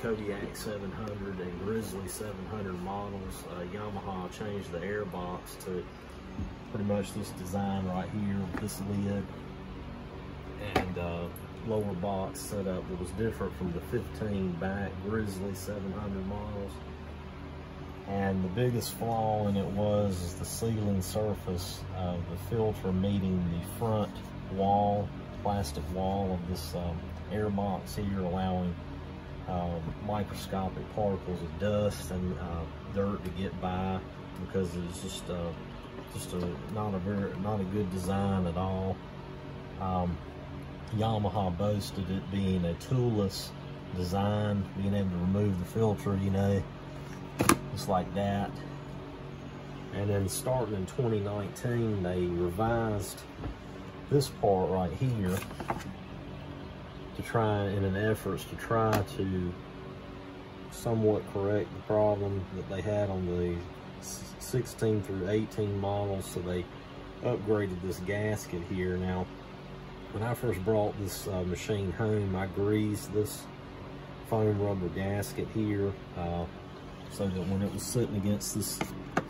Kodiak 700 and Grizzly 700 models. Uh, Yamaha changed the air box to pretty much this design right here with this lid and uh, lower box setup that was different from the 15 back Grizzly 700 models. And the biggest flaw in it was is the sealing surface of the filter meeting the front wall, plastic wall of this um, air box here, allowing uh, microscopic particles of dust and uh, dirt to get by because it's just uh, just a not a very not a good design at all. Um, Yamaha boasted it being a toolless design, being able to remove the filter, you know, just like that. And then starting in 2019, they revised this part right here to try, in an effort to try to somewhat correct the problem that they had on the 16 through 18 models. So they upgraded this gasket here. Now, when I first brought this uh, machine home, I greased this foam rubber gasket here uh, so that when it was sitting against this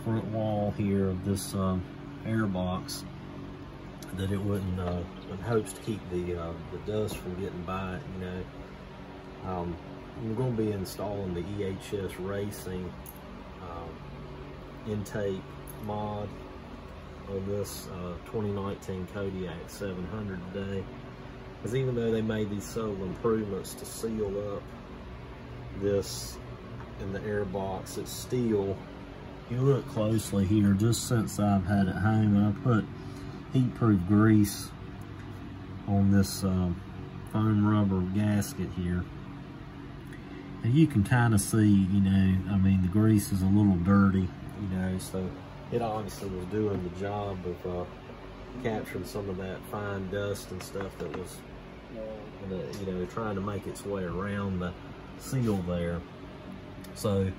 front wall here of this um, air box, that it wouldn't, uh, in hopes to keep the, uh, the dust from getting by it, you know. Um, we're going to be installing the EHS Racing um, intake mod on this uh, 2019 Kodiak 700 today. Because even though they made these subtle improvements to seal up this in the air box, it's still, you look closely here, just since I've had it home, I put heat-proof grease on this um, foam rubber gasket here. And you can kind of see, you know, I mean, the grease is a little dirty, you know, so it obviously was doing the job of uh, capturing some of that fine dust and stuff that was, you know, trying to make its way around the seal there. So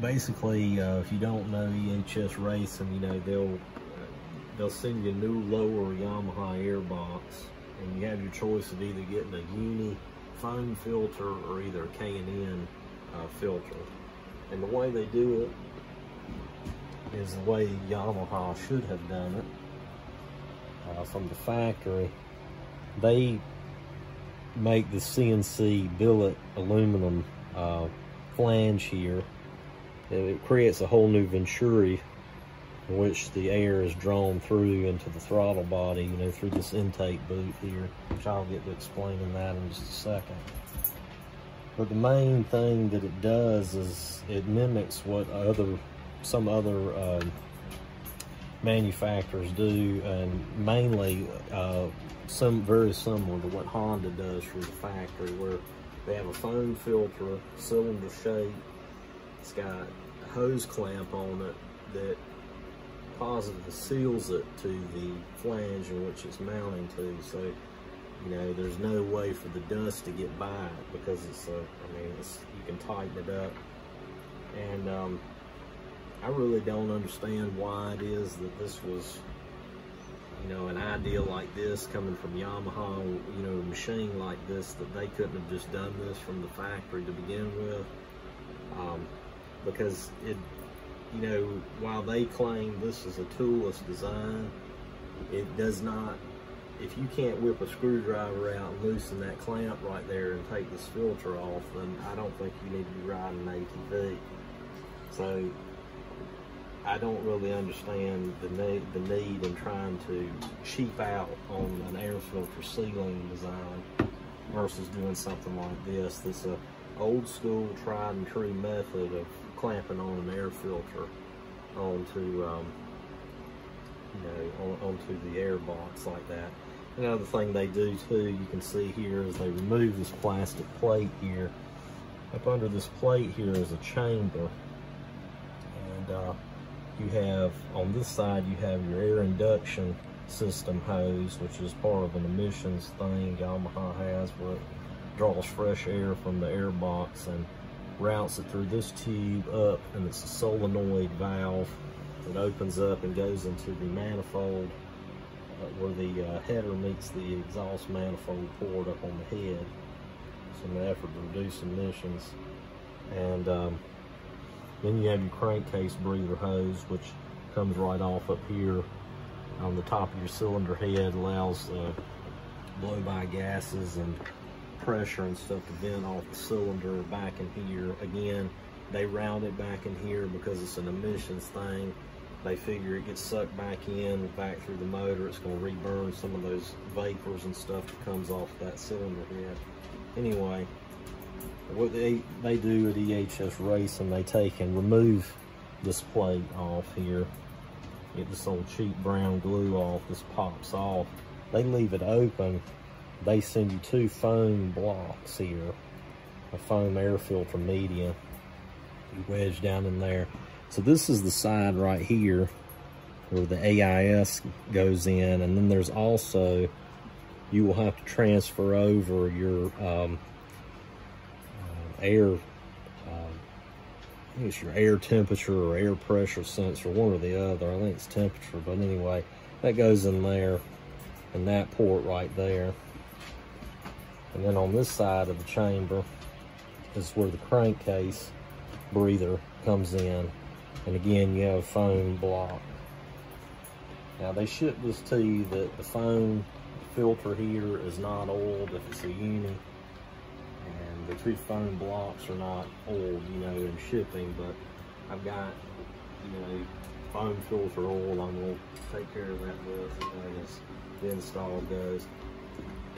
basically, uh, if you don't know EHS Racing, you know, they'll they'll send you a new lower Yamaha air box, and you have your choice of either getting a uni foam filter or either a K&N uh, filter. And the way they do it is the way Yamaha should have done it uh, from the factory. They make the CNC billet aluminum uh, flange here. It creates a whole new venturi in which the air is drawn through into the throttle body, you know, through this intake boot here, which I'll get to explaining that in just a second. But the main thing that it does is it mimics what other some other uh, manufacturers do, and mainly uh, some very similar to what Honda does from the factory, where they have a foam filter, cylinder shape. It's got a hose clamp on it that positively seals it to the flange in which it's mounting to. So, you know, there's no way for the dust to get by it because it's, a, I mean, it's, you can tighten it up. And um, I really don't understand why it is that this was, you know, an idea like this coming from Yamaha, you know, a machine like this, that they couldn't have just done this from the factory to begin with. Um, because it, you know, while they claim this is a toolless design, it does not, if you can't whip a screwdriver out and loosen that clamp right there and take this filter off, then I don't think you need to be riding an ATV. So I don't really understand the need, the need in trying to cheap out on an air filter sealing design versus doing something like this. That's a uh, old school tried and true method of clamping on an air filter onto um, you know on, onto the air box like that. Another thing they do too, you can see here, is they remove this plastic plate here. Up under this plate here is a chamber, and uh, you have on this side you have your air induction system hose, which is part of an emissions thing Yamaha has where it draws fresh air from the air box and routes it through this tube up, and it's a solenoid valve that opens up and goes into the manifold uh, where the uh, header meets the exhaust manifold port up on the head. In an effort to reduce emissions. And um, then you have your crankcase breather hose, which comes right off up here on the top of your cylinder head, allows uh, blow-by gases and pressure and stuff to vent off the cylinder back in here. Again, they round it back in here because it's an emissions thing. They figure it gets sucked back in, back through the motor. It's going to reburn some of those vapors and stuff that comes off that cylinder head. Anyway, what they, they do at EHS Racing, they take and remove this plate off here. Get this old cheap brown glue off, this pops off. They leave it open. They send you two foam blocks here, a foam air filter media. You wedge down in there. So this is the side right here where the AIS goes in. And then there's also, you will have to transfer over your um, uh, air, uh, I think it's your air temperature or air pressure sensor, one or the other. I think it's temperature, but anyway, that goes in there and that port right there. And then on this side of the chamber is where the crankcase breather comes in. And again, you have a foam block. Now they ship this to you that the foam filter here is not oiled if it's a uni. And the two foam blocks are not oiled, you know, in shipping, but I've got, you know, foam filter oil I'm gonna take care of that with as the install goes.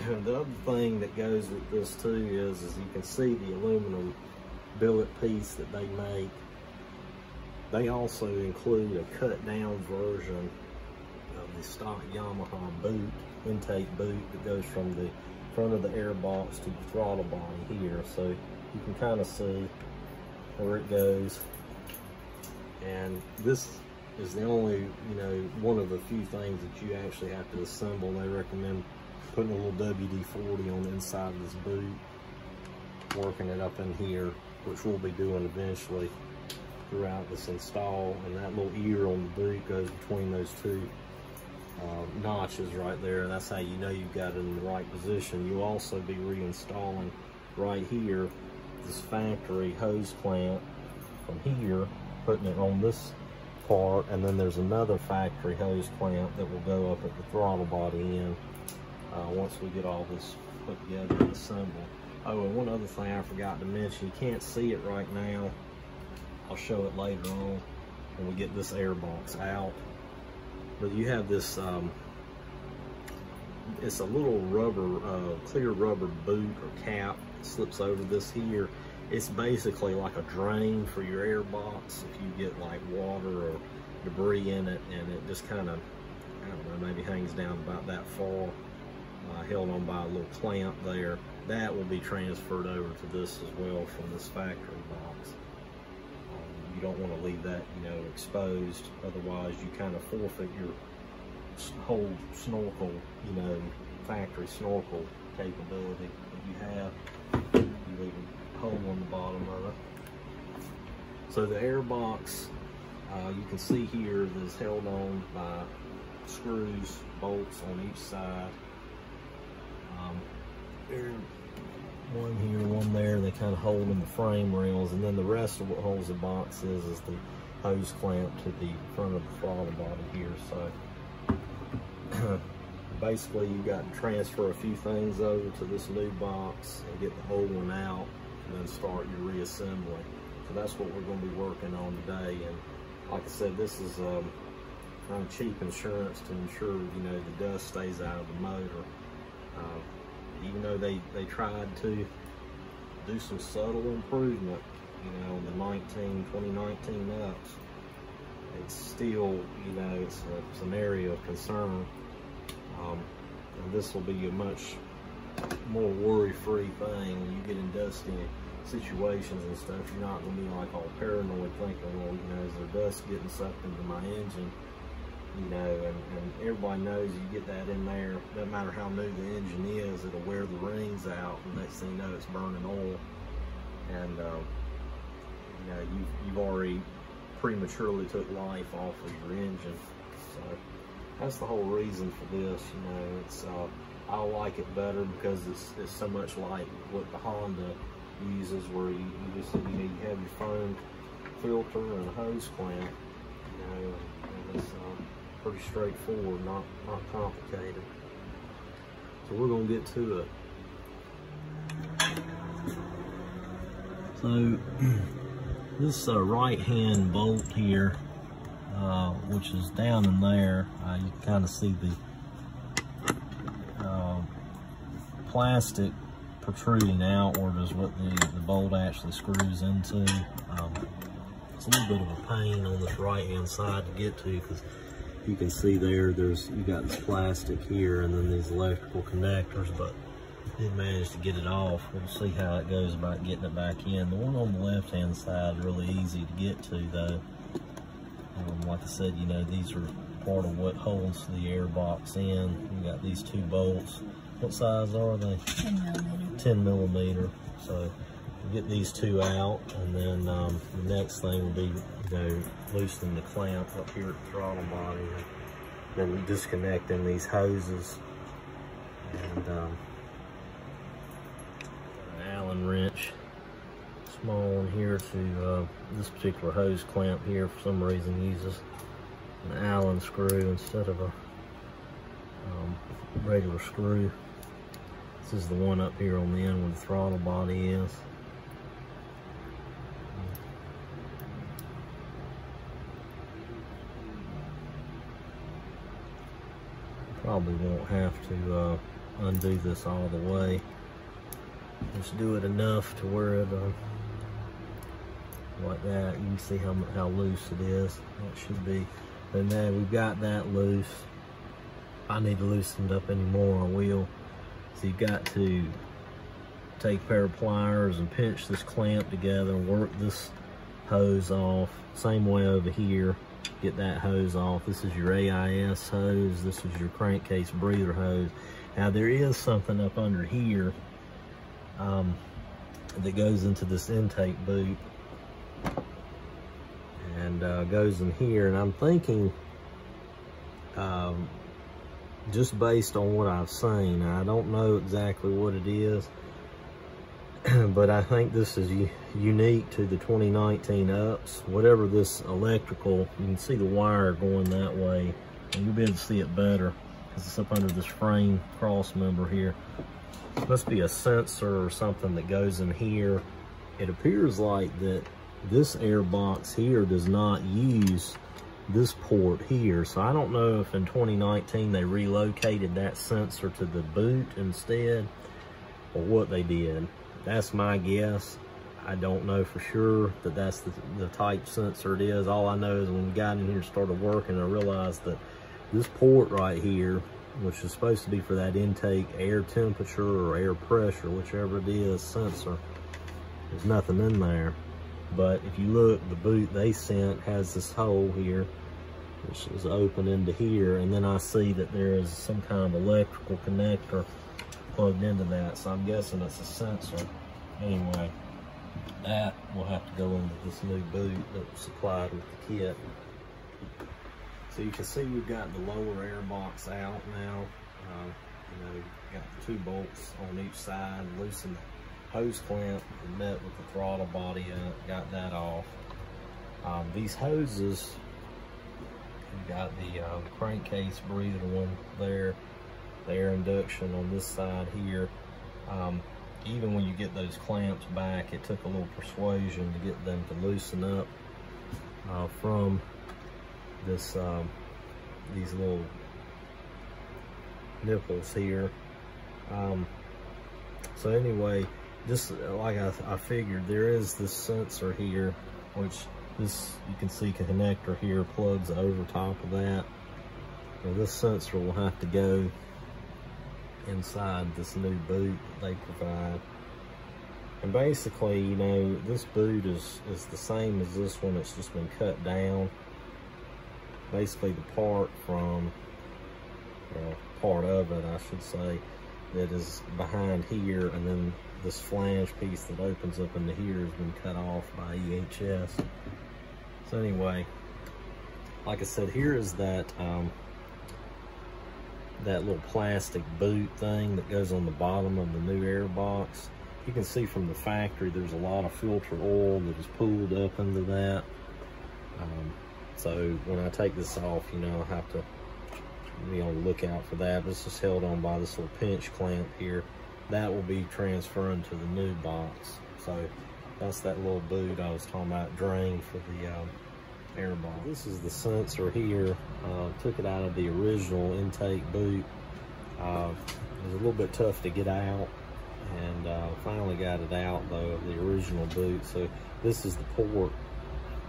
The other thing that goes with this too is, is you can see the aluminum billet piece that they make they also include a cut down version of the stock Yamaha boot, intake boot that goes from the front of the air box to the throttle body here. So you can kind of see where it goes. And this is the only, you know, one of the few things that you actually have to assemble. They recommend putting a little WD-40 on the inside of this boot, working it up in here, which we'll be doing eventually throughout this install. And that little ear on the boot goes between those two uh, notches right there. That's how you know you've got it in the right position. You'll also be reinstalling right here this factory hose clamp from here putting it on this part. And then there's another factory hose clamp that will go up at the throttle body end uh, once we get all this put together and assembled oh and one other thing I forgot to mention you can't see it right now I'll show it later on when we get this air box out. But you have this, um, it's a little rubber, uh, clear rubber boot or cap slips over this here. It's basically like a drain for your air box if you get like water or debris in it and it just kind of, I don't know, maybe hangs down about that far, uh, held on by a little clamp there. That will be transferred over to this as well from this factory box you don't want to leave that, you know, exposed. Otherwise, you kind of forfeit your whole snorkel, you know, factory snorkel capability that you have. You leave a hole on the bottom of it. So the air box, uh, you can see here is held on by screws, bolts on each side. Um, one here, one there. They kind of hold in the frame rails, and then the rest of what holds the box is is the hose clamp to the front of the throttle body here. So basically, you've got to transfer a few things over to this new box and get the old one out, and then start your reassembly. So that's what we're going to be working on today. And like I said, this is um, kind of cheap insurance to ensure you know the dust stays out of the motor. Uh, even though they, they tried to do some subtle improvement, you know, the 19, 2019 ups, it's still, you know, it's, a, it's an area of concern. Um, and this will be a much more worry-free thing when you get in dusty situations and stuff. You're not going to be like all paranoid thinking, well, you know, is there dust getting sucked into my engine? You know, and, and everybody knows you get that in there, doesn't matter how new the engine is, it'll wear the rings out, and next thing you know, it's burning oil. And uh, you've, you've already prematurely took life off of your engine. So that's the whole reason for this. You know, it's uh, I like it better because it's, it's so much like what the Honda uses, where you, you just you know you have your foam filter and a hose clamp. You know, and it's uh, pretty straightforward, not not complicated. So we're gonna get to it. So this uh, right hand bolt here, uh, which is down in there, uh, you kind of see the uh, plastic protruding outward is what the, the bolt actually screws into. Um, it's a little bit of a pain on this right hand side to get to because you can see there, there's you got this plastic here and then these electrical connectors, but did manage to get it off. We'll see how it goes about getting it back in. The one on the left-hand side is really easy to get to, though. Um, like I said, you know, these are part of what holds the air box in. We got these two bolts. What size are they? 10 millimeter. 10 millimeter. So get these two out, and then um, the next thing will be, you know, loosening the clamp up here at the throttle body, then disconnecting these hoses. And um, an Allen wrench, small one here to uh, this particular hose clamp here. For some reason, uses an Allen screw instead of a um, regular screw. This is the one up here on the end where the throttle body is. Probably won't have to uh, undo this all the way. Just do it enough to where it, uh, like that, you can see how, how loose it is. That should be. And then we've got that loose. If I need to loosen it up anymore, I will. So you've got to take a pair of pliers and pinch this clamp together and work this hose off. Same way over here, get that hose off. This is your AIS hose. This is your crankcase breather hose. Now there is something up under here um, that goes into this intake boot and uh, goes in here. And I'm thinking, um, just based on what I've seen, I don't know exactly what it is, but I think this is unique to the 2019 ups. Whatever this electrical, you can see the wire going that way, and you'll be able to see it better because it's up under this frame cross member here. Must be a sensor or something that goes in here. It appears like that this air box here does not use this port here. So I don't know if in 2019 they relocated that sensor to the boot instead or what they did. That's my guess. I don't know for sure that that's the, the type sensor it is. All I know is when we got in here and started working, I realized that this port right here, which is supposed to be for that intake air temperature or air pressure, whichever it is, sensor, there's nothing in there. But if you look, the boot they sent has this hole here, which is open into here. And then I see that there is some kind of electrical connector plugged into that. So I'm guessing it's a sensor. Anyway, that will have to go into this new boot that was supplied with the kit. So you can see we've got the lower air box out now. Uh, you know, got two bolts on each side, loosened the hose clamp and met with the throttle body up, got that off. Um, these hoses, you've got the uh, crankcase breather one there, air induction on this side here. Um, even when you get those clamps back, it took a little persuasion to get them to loosen up uh, from this um, these little nipples here. Um, so anyway, just like I, I figured, there is this sensor here, which this you can see the connector here plugs over top of that. Now this sensor will have to go inside this new boot they provide. And basically, you know, this boot is, is the same as this one. It's just been cut down. Basically, the part from, well, part of it, I should say, that is behind here. And then this flange piece that opens up into here has been cut off by EHS. So anyway, like I said, here is that um, that little plastic boot thing that goes on the bottom of the new air box. You can see from the factory there's a lot of filter oil that is pulled up into that. Um, so when I take this off, you know, I have to be on the lookout for that. This is held on by this little pinch clamp here. That will be transferring to the new box. So that's that little boot I was talking about drain for the um, This is the sensor here. Uh, took it out of the original intake boot. Uh, it was a little bit tough to get out and uh, finally got it out though of the original boot. So this is the port,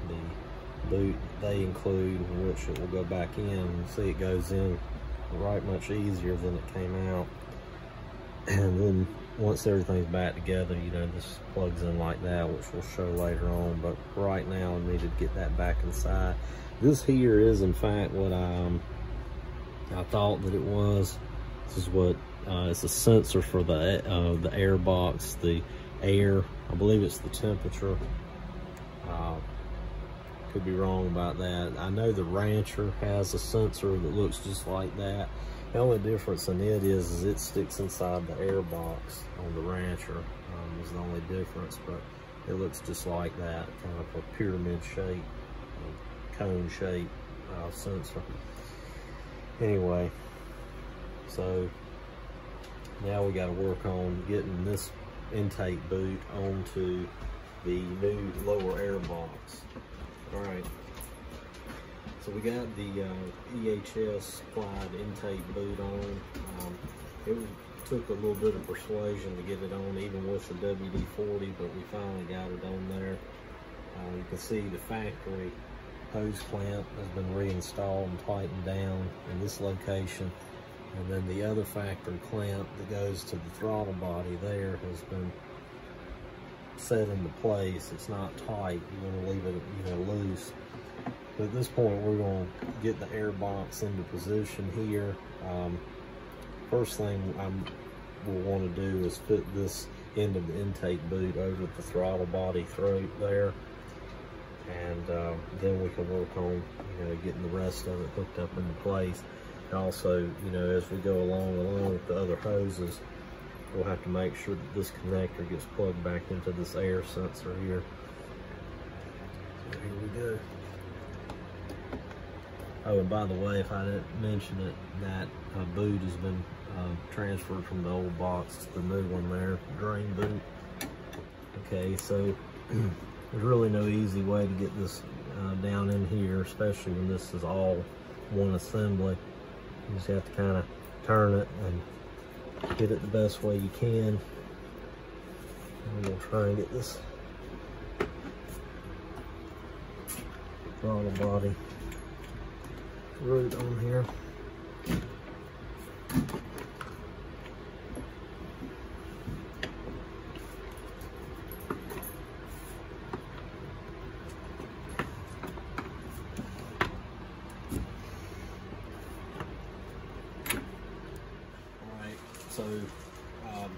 the boot they include, which it will go back in. You see it goes in right much easier than it came out. And then once everything's back together, you know, this plugs in like that, which we'll show later on. But right now, I needed to get that back inside. This here is, in fact, what I, um, I thought that it was. This is what uh, it's a sensor for the uh, the air box, the air. I believe it's the temperature. Uh, could be wrong about that. I know the Rancher has a sensor that looks just like that. The only difference in it is, is it sticks inside the air box on the Rancher um, is the only difference, but it looks just like that, kind of a pyramid shape, cone shape uh, sensor. Anyway, so now we got to work on getting this intake boot onto the new lower air box. All right. So we got the uh, EHS supplied intake boot on. Um, it took a little bit of persuasion to get it on even with the WD-40, but we finally got it on there. Uh, you can see the factory hose clamp has been reinstalled and tightened down in this location. And then the other factory clamp that goes to the throttle body there has been set into place. It's not tight. You want to leave it, you know, loose. But at this point, we're going to get the air box into position here. Um, first thing I will want to do is fit this end of the intake boot over the throttle body throat there. And uh, then we can work on, you know, getting the rest of it hooked up into place. And also, you know, as we go along, along with the other hoses, we'll have to make sure that this connector gets plugged back into this air sensor here. So here we go. Oh, and by the way, if I didn't mention it, that uh, boot has been uh, transferred from the old box to the new one there, drain boot. Okay, so there's really no easy way to get this uh, down in here, especially when this is all one assembly. You just have to kind of turn it and get it the best way you can. I'm gonna try and get this throttle body root on here. So um,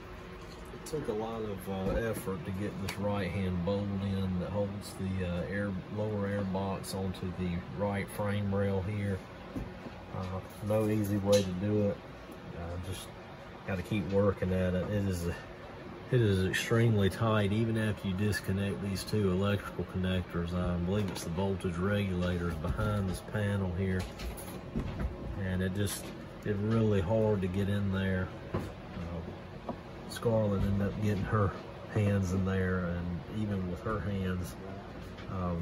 it took a lot of uh, effort to get this right hand bolt in that holds the uh, air lower air box onto the right frame rail here. Uh, no easy way to do it. Uh, just got to keep working at it. It is it is extremely tight even after you disconnect these two electrical connectors. I believe it's the voltage regulators behind this panel here. And it just, it's really hard to get in there. Uh, Scarlett ended up getting her hands in there and even with her hands, um,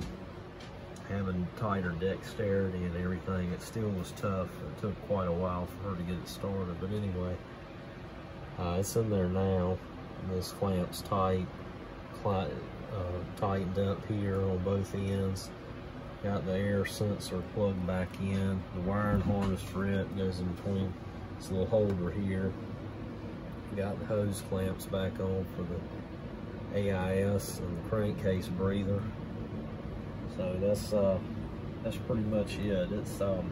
having tighter dexterity and everything, it still was tough. It took quite a while for her to get it started, but anyway, uh, it's in there now. This clamp's tight, uh, tightened up here on both ends. Got the air sensor plugged back in. The wiring harness for it goes in between this little holder here. Got the hose clamps back on for the AIS and the crankcase breather. So that's uh, that's pretty much it. It's um,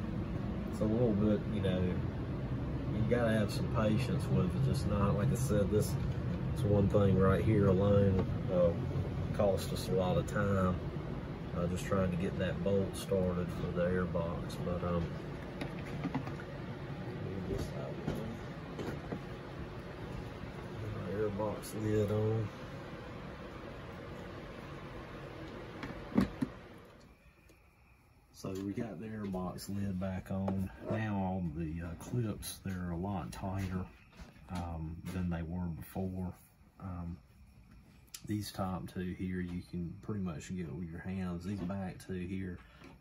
it's a little bit, you know, you gotta have some patience with it. Just not like I said, this So one thing right here alone uh, cost us a lot of time. Uh, just trying to get that bolt started for the air box, but um, air box lid on. So we got the airbox lid back on. Now all the uh, clips, they're a lot tighter um, than they were before. Um, these top two here, you can pretty much get with your hands. These back two here,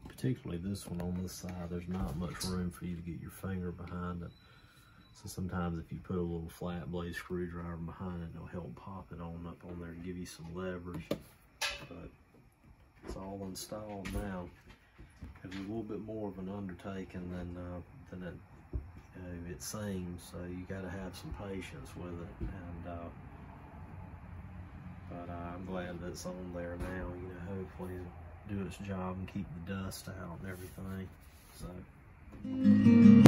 particularly this one on this side, there's not much room for you to get your finger behind it. So sometimes if you put a little flat blade screwdriver behind it, it'll help pop it on up on there and give you some leverage. But it's all installed now it's a little bit more of an undertaking than uh, than it you know, it seems. So you got to have some patience with it. And uh, but uh, I'm glad that's on there now. You know, hopefully it'll do its job and keep the dust out and everything. So.